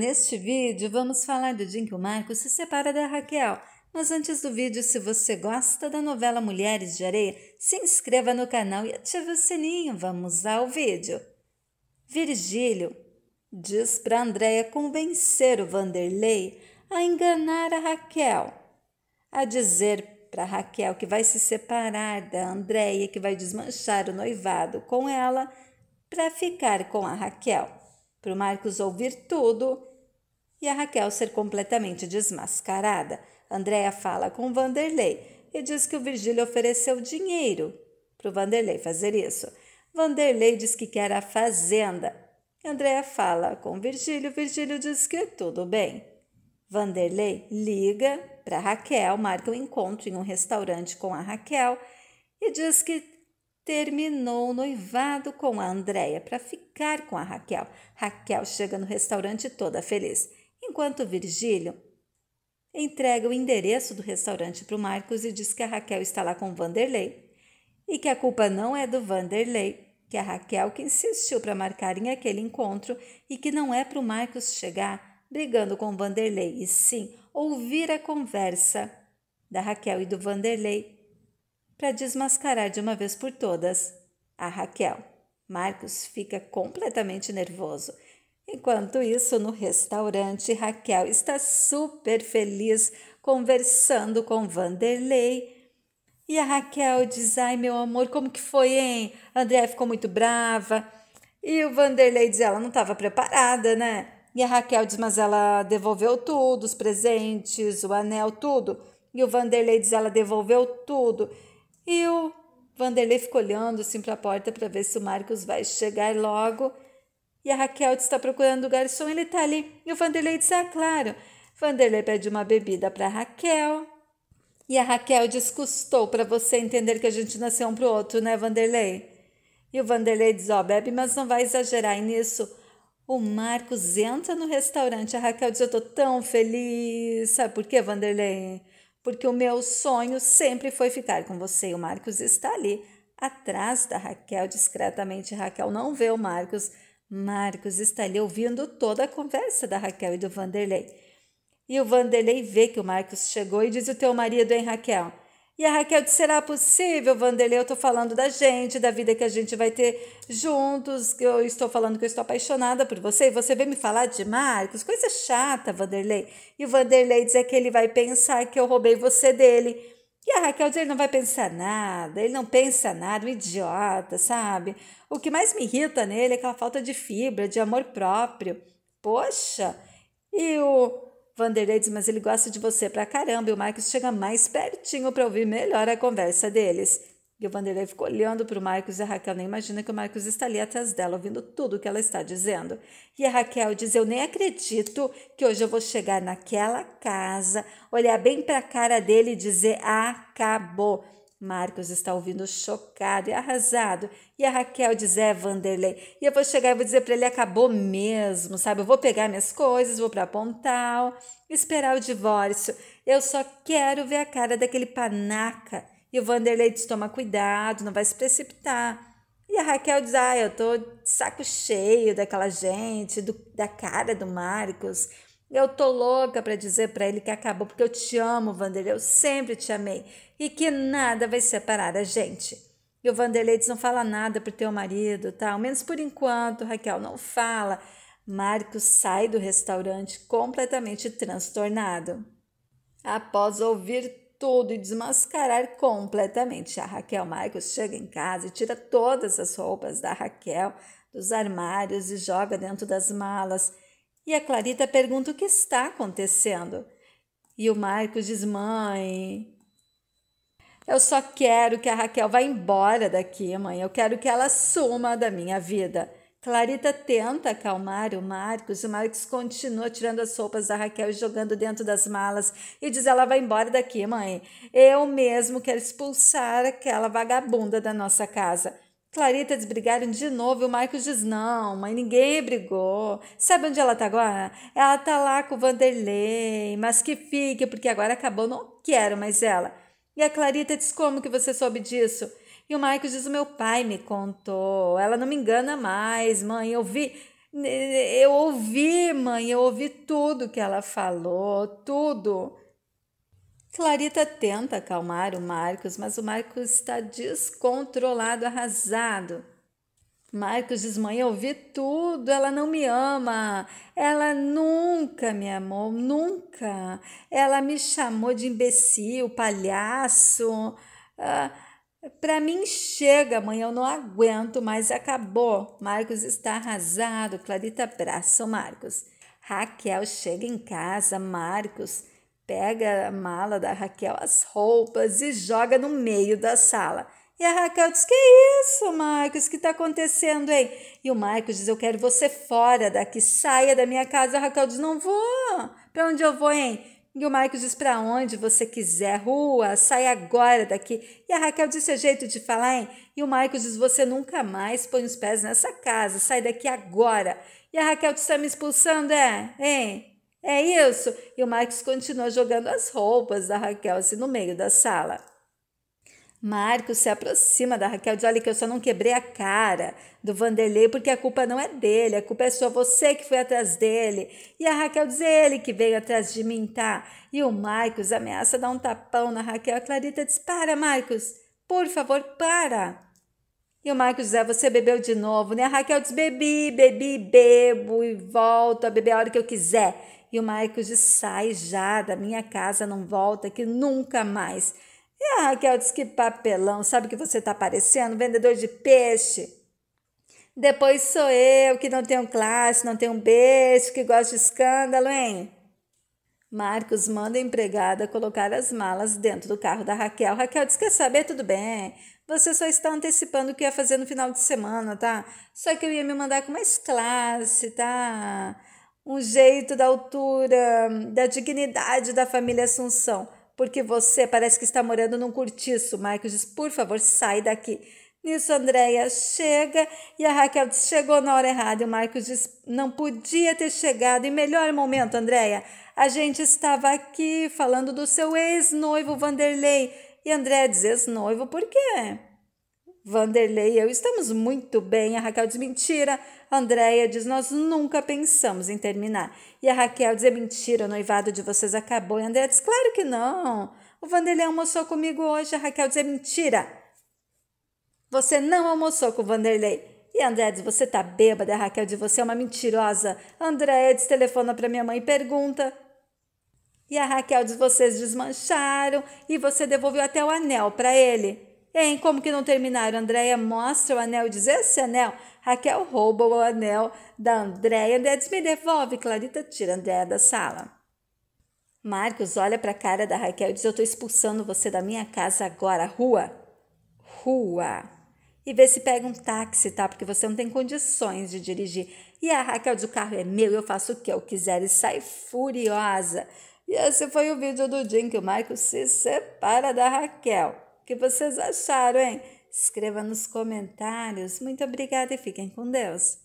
neste vídeo vamos falar do dia em que o Marcos se separa da Raquel. Mas antes do vídeo, se você gosta da novela Mulheres de Areia, se inscreva no canal e ative o sininho. Vamos ao vídeo. Virgílio diz para Andréia convencer o Vanderlei a enganar a Raquel, a dizer para Raquel que vai se separar da Andréia, que vai desmanchar o noivado com ela para ficar com a Raquel para o Marcos ouvir tudo e a Raquel ser completamente desmascarada. Andréa fala com Vanderlei e diz que o Virgílio ofereceu dinheiro para o Vanderlei fazer isso. Vanderlei diz que quer a fazenda. Andréa fala com Virgílio, Virgílio diz que tudo bem. Vanderlei liga para Raquel, marca um encontro em um restaurante com a Raquel e diz que terminou o noivado com a Andréia para ficar com a Raquel. Raquel chega no restaurante toda feliz, enquanto Virgílio entrega o endereço do restaurante para o Marcos e diz que a Raquel está lá com o Vanderlei e que a culpa não é do Vanderlei, que é a Raquel que insistiu para marcarem aquele encontro e que não é para o Marcos chegar brigando com o Vanderlei, e sim ouvir a conversa da Raquel e do Vanderlei para desmascarar de uma vez por todas a Raquel. Marcos fica completamente nervoso. Enquanto isso, no restaurante, Raquel está super feliz conversando com Vanderlei. E a Raquel diz: Ai, meu amor, como que foi, hein? A André ficou muito brava. E o Vanderlei diz: Ela não estava preparada, né? E a Raquel diz: Mas ela devolveu tudo, os presentes, o anel, tudo. E o Vanderlei diz: Ela devolveu tudo. E o Vanderlei ficou olhando assim para a porta para ver se o Marcos vai chegar logo. E a Raquel está procurando o garçom, ele está ali. E o Vanderlei diz: Ah, claro. Vanderlei pede uma bebida para Raquel. E a Raquel diz: Custou para você entender que a gente nasceu um para o outro, né, Vanderlei? E o Vanderlei diz: Ó, oh, bebe, mas não vai exagerar nisso. O Marcos entra no restaurante. A Raquel diz: Eu tô tão feliz. Sabe por quê, Vanderlei? porque o meu sonho sempre foi ficar com você. E o Marcos está ali, atrás da Raquel, discretamente. Raquel não vê o Marcos. Marcos está ali ouvindo toda a conversa da Raquel e do Vanderlei. E o Vanderlei vê que o Marcos chegou e diz: O teu marido, hein, Raquel? E a Raquel disse: será possível, Vanderlei? Eu estou falando da gente, da vida que a gente vai ter juntos. Eu estou falando que eu estou apaixonada por você. E você vem me falar de Marcos? Coisa chata, Vanderlei. E o Vanderlei diz que ele vai pensar que eu roubei você dele. E a Raquel diz: ele não vai pensar nada, ele não pensa nada, um idiota, sabe? O que mais me irrita nele é aquela falta de fibra, de amor próprio. Poxa! E o Vanderlei diz, mas ele gosta de você pra caramba. E o Marcos chega mais pertinho para ouvir melhor a conversa deles. E o Vanderlei ficou olhando para o Marcos e a Raquel nem imagina que o Marcos está ali atrás dela, ouvindo tudo que ela está dizendo. E a Raquel diz: Eu nem acredito que hoje eu vou chegar naquela casa, olhar bem para a cara dele e dizer: Acabou. Marcos está ouvindo chocado e arrasado. E a Raquel diz: É, Vanderlei. E eu vou chegar e vou dizer para ele: acabou mesmo, sabe? Eu vou pegar minhas coisas, vou para Pontal, esperar o divórcio. Eu só quero ver a cara daquele panaca. E o Vanderlei diz: toma cuidado, não vai se precipitar. E a Raquel diz: Ah, eu tô de saco cheio daquela gente, do, da cara do Marcos. Eu tô louca para dizer para ele que acabou, porque eu te amo, Vanderlei, eu sempre te amei e que nada vai separar a gente. E o Vanderlei diz, não fala nada pro teu marido, tá? Ao menos por enquanto, Raquel, não fala. Marcos sai do restaurante completamente transtornado. Após ouvir tudo e desmascarar completamente a Raquel, Marcos chega em casa e tira todas as roupas da Raquel dos armários e joga dentro das malas e a Clarita pergunta o que está acontecendo. E o Marcos diz: Mãe, eu só quero que a Raquel vá embora daqui, mãe. Eu quero que ela suma da minha vida. Clarita tenta acalmar o Marcos. O Marcos continua tirando as roupas da Raquel e jogando dentro das malas e diz: Ela vai embora daqui, mãe. Eu mesmo quero expulsar aquela vagabunda da nossa casa. Clarita desbrigaram de novo e o Marcos diz: Não, mãe, ninguém brigou. Sabe onde ela tá agora? Ela tá lá com o Vanderlei, mas que fique, porque agora acabou, não quero mais ela. E a Clarita diz: Como que você soube disso? E o Marcos diz: O meu pai me contou. Ela não me engana mais, mãe. Eu vi, Eu ouvi, mãe, eu ouvi tudo que ela falou, tudo. Clarita tenta acalmar o Marcos, mas o Marcos está descontrolado, arrasado. Marcos diz: Mãe, eu ouvi tudo, ela não me ama, ela nunca me amou, nunca. Ela me chamou de imbecil, palhaço. Ah, para mim chega, mãe, eu não aguento mais, acabou. Marcos está arrasado, Clarita abraça o Marcos. Raquel chega em casa, Marcos pega a mala da Raquel, as roupas e joga no meio da sala. E a Raquel diz: Que isso, Marcos? O que está acontecendo, hein? E o Marcos diz: Eu quero você fora daqui, saia da minha casa. A Raquel diz: Não vou. Para onde eu vou, hein? E o Marcos diz: Para onde você quiser, rua, sai agora daqui. E a Raquel diz: é jeito de falar, hein? E o Marcos diz: Você nunca mais põe os pés nessa casa, sai daqui agora. E a Raquel está me expulsando, é? Hein? É isso? E o Marcos continua jogando as roupas da Raquel assim no meio da sala. Marcos se aproxima da Raquel e diz: Olha, que eu só não quebrei a cara do Vanderlei porque a culpa não é dele, a culpa é sua, você que foi atrás dele. E a Raquel diz: Ele que veio atrás de mim, tá? E o Marcos ameaça dar um tapão na Raquel. A Clarita diz: Para, Marcos, por favor, para. E o Marcos diz: ah, Você bebeu de novo, né? A Raquel diz: Bebi, bebi, bebo e volto a beber a hora que eu quiser. E o Marcos diz: Sai já da minha casa, não volta, que nunca mais. E a Raquel diz que papelão, sabe que você está parecendo? Vendedor de peixe. Depois sou eu que não tenho classe, não tenho beijo, que gosto de escândalo, hein? Marcos manda a empregada colocar as malas dentro do carro da Raquel. Raquel diz: Quer saber? Tudo bem. Você só está antecipando o que ia fazer no final de semana, tá? Só que eu ia me mandar com mais classe, tá? Um jeito da altura, da dignidade da família Assunção porque você parece que está morando num cortiço. Marcos diz, por favor, sai daqui. Nisso, Andréia chega e a Raquel diz, chegou na hora errada. E o Marcos diz, não podia ter chegado. Em melhor momento, Andréia, a gente estava aqui falando do seu ex-noivo Vanderlei. E Andréia diz, ex-noivo, por quê? Vanderlei e eu estamos muito bem. A Raquel diz, mentira. A Andréia diz, nós nunca pensamos em terminar. E a Raquel diz: é mentira, o noivado de vocês acabou. E a André diz: claro que não. O Vanderlei almoçou comigo hoje. A Raquel diz: é mentira. Você não almoçou com o Vanderlei. E André diz: você tá bêbada. A Raquel diz: você é uma mentirosa. André diz: telefona para minha mãe e pergunta. E a Raquel diz: vocês desmancharam e você devolveu até o anel para ele. Hein, como que não terminaram? Andréia mostra o anel e diz: esse anel Raquel rouba o anel da Andréia. Andréia diz: Me devolve. Clarita tira Andréia da sala. Marcos olha para a cara da Raquel e diz: Eu estou expulsando você da minha casa agora. Rua. Rua. E vê se pega um táxi, tá? Porque você não tem condições de dirigir. E a Raquel diz: O carro é meu, eu faço o que eu quiser. E sai furiosa. E esse foi o vídeo do dia em que o Marcos se separa da Raquel. O que vocês acharam, hein? Escreva nos comentários. Muito obrigada e fiquem com Deus.